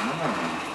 sana. Anladın mı?